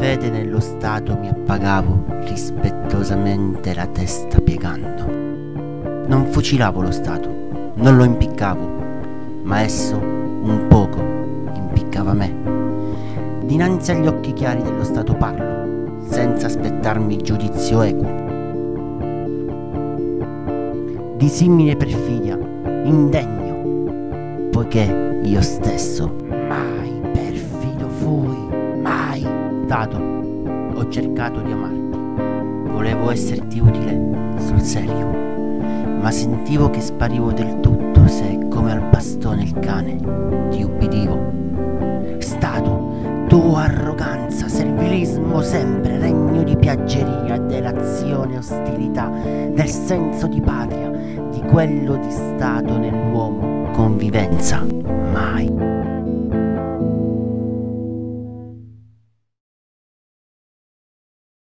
fede nello Stato mi appagavo rispettosamente la testa piegando. Non fucilavo lo Stato, non lo impiccavo, ma esso un poco impiccava me. Dinanzi agli occhi chiari dello Stato parlo, senza aspettarmi giudizio equo. Di simile perfidia, indegno, poiché io stesso mai perfido fui, Stato, ho cercato di amarti, volevo esserti utile sul serio ma sentivo che sparivo del tutto se, come al bastone il cane, ti ubbidivo. Stato, tua arroganza, servilismo sempre, regno di piaggeria, delazione, ostilità, del senso di patria, di quello di Stato nell'uomo, convivenza.